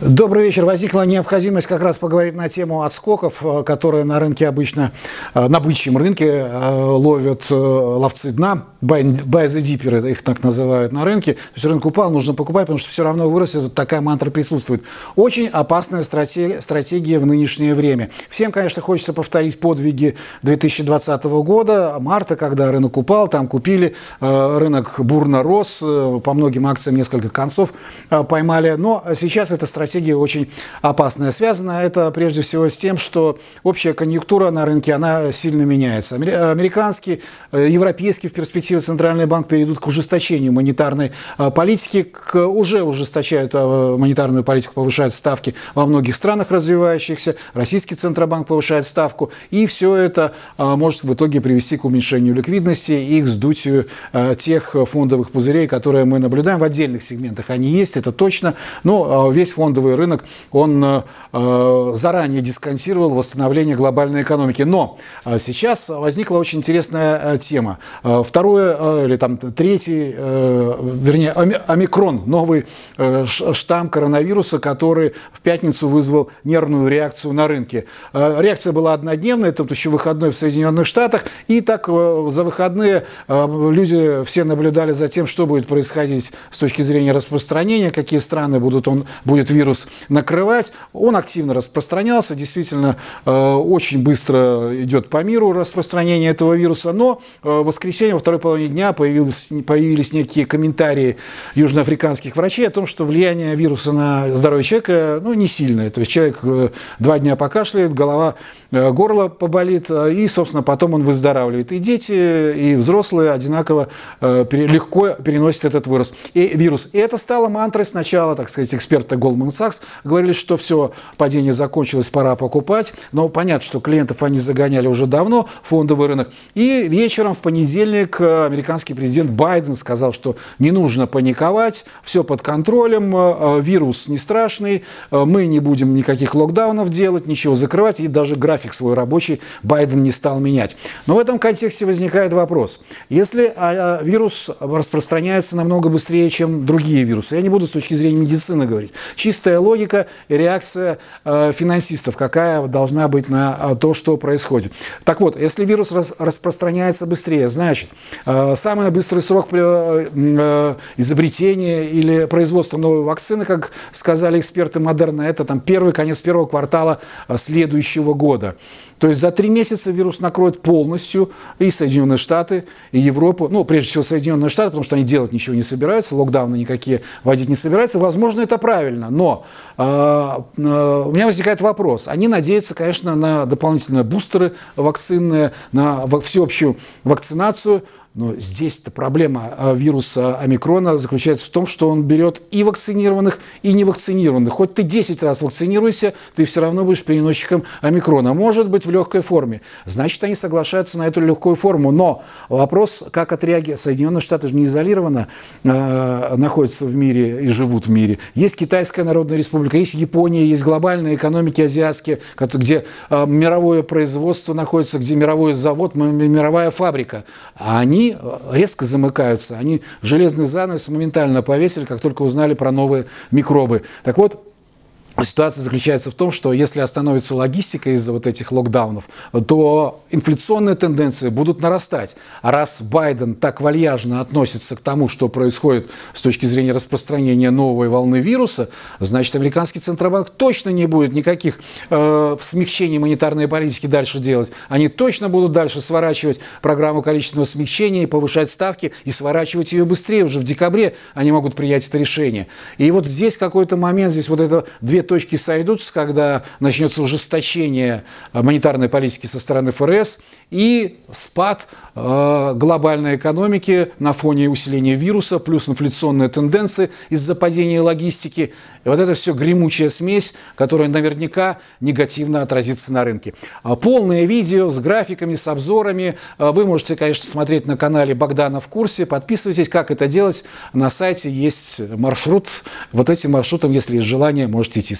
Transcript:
Добрый вечер. Возникла необходимость как раз поговорить на тему отскоков, э, которые на рынке обычно, э, на бычьем рынке э, ловят ловцы дна, dipper, их так называют на рынке. То есть рынок упал, нужно покупать, потому что все равно вырастет, вот такая мантра присутствует. Очень опасная стратегия в нынешнее время. Всем, конечно, хочется повторить подвиги 2020 года, марта, когда рынок упал, там купили, рынок бурно рос, по многим акциям несколько концов поймали, но сейчас эта стратегия стратегия очень опасная. Связано это прежде всего с тем, что общая конъюнктура на рынке, она сильно меняется. Американский, э, европейский в перспективе Центральный банк перейдут к ужесточению монетарной э, политики, к, уже ужесточают э, монетарную политику, повышают ставки во многих странах развивающихся, российский Центробанк повышает ставку, и все это может в итоге привести к уменьшению ликвидности и к сдутию тех фондовых пузырей, которые мы наблюдаем в отдельных сегментах. Они есть, это точно, но весь фондовый фондовый рынок, он э, э, заранее дисконтировал восстановление глобальной экономики. Но э, сейчас возникла очень интересная тема. Второе, или там третий, вернее, омикрон, новый штамм коронавируса, который в пятницу вызвал нервную реакцию на рынке. Реакция была однодневная, тут еще выходной в Соединенных Штатах, и так за выходные люди все наблюдали за тем, что будет происходить с точки зрения распространения, какие страны будут, он, будет вирус вирус накрывать. Он активно распространялся, действительно э, очень быстро идет по миру распространение этого вируса, но э, в воскресенье во второй половине дня появились, появились некие комментарии южноафриканских врачей о том, что влияние вируса на здоровье человека ну, не сильное. То есть человек э, два дня покашляет, голова, горло поболит, и, собственно, потом он выздоравливает. И дети, и взрослые одинаково легко переносят этот вирус. И, вирус. и это стало мантрой сначала, так сказать, эксперта Goldman Sachs говорили, что все, падение закончилось, пора покупать. Но понятно, что клиентов они загоняли уже давно, фондовый рынок. И вечером в понедельник э, американский президент Байден сказал, что не нужно паниковать, все под контролем, э, э, вирус не страшный, мы не будем никаких локдаунов делать, ничего закрывать, и даже график свой рабочий Байден не стал менять. Но в этом контексте возникает вопрос. Если а, а, вирус распространяется намного быстрее, чем другие вирусы, я не буду с точки зрения медицины говорить, чисто чистая логика и реакция э, финансистов, какая должна быть на э, то, что происходит. Так вот, если вирус рас, распространяется быстрее, значит, э, самый быстрый срок изобретения или производства новой вакцины, как сказали эксперты Модерна, это там первый, конец первого квартала следующего года. То есть за три месяца вирус накроет полностью и Соединенные Штаты, и Европу, ну, прежде всего Соединенные Штаты, потому что они делать ничего не собираются, локдауны никакие вводить не собираются. Возможно, это правильно, но э, э, у меня возникает вопрос. Они надеются, конечно, на дополнительные бустеры вакцинные, на всеобщую вакцинацию, но здесь-то проблема а, вируса омикрона заключается в том, что он берет и вакцинированных, и невакцинированных. Хоть ты 10 раз вакцинируйся, ты все равно будешь переносчиком омикрона. Может быть, в легкой форме. Значит, они соглашаются на эту легкую форму. Но вопрос, как отреагируют. Соединенные Штаты же не изолированно э, находятся в мире и живут в мире. Есть Китайская Народная Республика, есть Япония, есть глобальные экономики азиатские, где э, мировое производство находится, где мировой завод, мировая фабрика. А они они резко замыкаются, они железный занавес моментально повесили, как только узнали про новые микробы. Так вот, Ситуация заключается в том, что если остановится логистика из-за вот этих локдаунов, то инфляционные тенденции будут нарастать. А раз Байден так вальяжно относится к тому, что происходит с точки зрения распространения новой волны вируса, значит, американский Центробанк точно не будет никаких э, смягчений монетарной политики дальше делать. Они точно будут дальше сворачивать программу количественного смягчения и повышать ставки, и сворачивать ее быстрее. Уже в декабре они могут принять это решение. И вот здесь какой-то момент, здесь вот это две точки сойдутся, когда начнется ужесточение э, монетарной политики со стороны ФРС и спад э, глобальной экономики на фоне усиления вируса, плюс инфляционные тенденции из-за падения логистики. И вот это все гремучая смесь, которая наверняка негативно отразится на рынке. А полное видео с графиками, с обзорами э, вы можете, конечно, смотреть на канале Богдана в курсе. Подписывайтесь, как это делать. На сайте есть маршрут. Вот этим маршрутом, если есть желание, можете идти.